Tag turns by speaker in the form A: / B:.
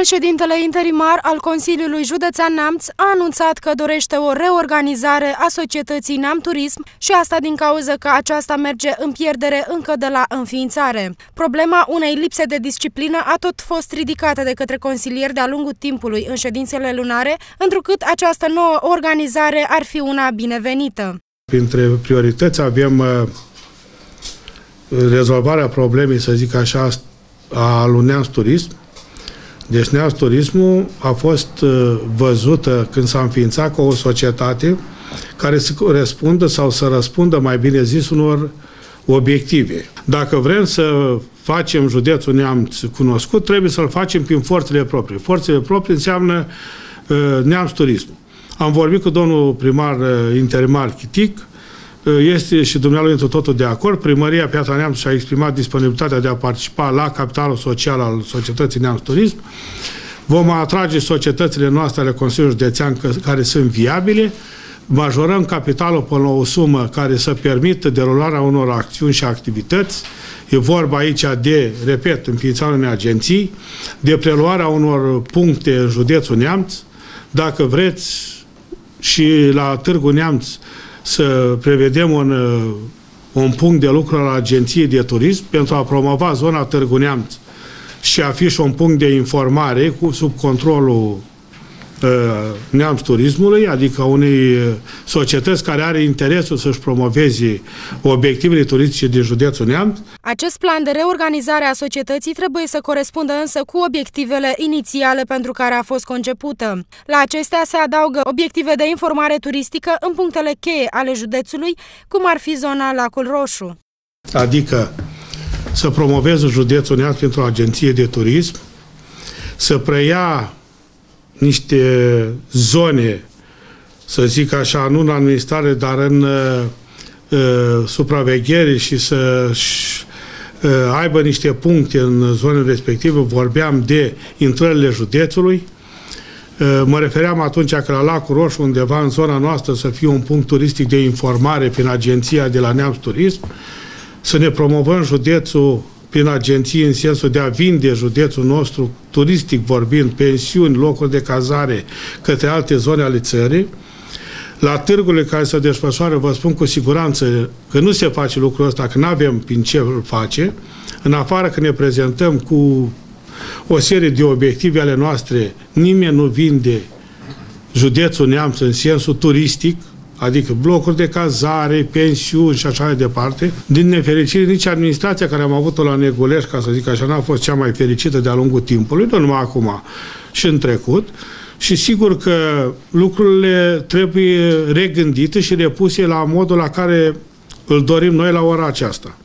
A: Președintele interimar al Consiliului Județean Neamț a anunțat că dorește o reorganizare a societății Neamț Turism și asta din cauza că aceasta merge în pierdere încă de la înființare. Problema unei lipse de disciplină a tot fost ridicată de către consilieri de-a lungul timpului în ședințele lunare, întrucât această nouă organizare ar fi una binevenită.
B: Printre priorități avem uh, rezolvarea problemei, să zic așa, a lui Neamț Turism, deci Neamț Turismul a fost uh, văzută când s-a înființat ca o societate care să răspundă sau să răspundă, mai bine zis, unor obiective. Dacă vrem să facem județul Neamț cunoscut, trebuie să-l facem prin forțele proprii. Forțele proprii înseamnă uh, Neamț Turismul. Am vorbit cu domnul primar uh, interimar Chitic, este și dumnealui într totul de acord. Primăria Piatra Neamț și-a exprimat disponibilitatea de a participa la capitalul social al societății Neamț Turism. Vom atrage societățile noastre ale Consiliului Județean care sunt viabile, majorăm capitalul până la o sumă care să permită derularea unor acțiuni și activități. E vorba aici de, repet, înființarea unei agenții, de preluarea unor puncte în județul Neamț. Dacă vreți, și la Târgu Neamț să prevedem un, uh, un punct de lucru al Agenției de Turism pentru a promova zona Târgu Neamț și a fi și un punct de informare cu, sub controlul Uh, neamț turismului, adică unei uh, societăți care are interesul să-și promoveze obiectivele turistice din județul Neamț.
A: Acest plan de reorganizare a societății trebuie să corespundă însă cu obiectivele inițiale pentru care a fost concepută. La acestea se adaugă obiective de informare turistică în punctele cheie ale județului, cum ar fi zona Lacul Roșu.
B: Adică să promoveze județul Neamț pentru o agenție de turism, să preia niște zone, să zic așa, nu în administrare, dar în uh, uh, supraveghere și să uh, aibă niște puncte în zonele respective. Vorbeam de intrările județului. Uh, mă refeream atunci că la Lacul Roșu, undeva în zona noastră, să fie un punct turistic de informare prin agenția de la Neamț Turism, să ne promovăm județul prin agenții în sensul de a vinde județul nostru, turistic vorbind, pensiuni, locuri de cazare către alte zone ale țării. La târgurile care se desfășoară, vă spun cu siguranță că nu se face lucrul ăsta, că nu avem prin ce îl face, în afară că ne prezentăm cu o serie de obiective ale noastre, nimeni nu vinde județul Neamț în sensul turistic, adică blocuri de cazare, pensiuni și așa mai departe. Din nefericire, nici administrația care am avut-o la Neguleș, ca să zic așa, n-a fost cea mai fericită de-a lungul timpului, nu numai acum, și în trecut. Și sigur că lucrurile trebuie regândite și repuse la modul la care îl dorim noi la ora aceasta.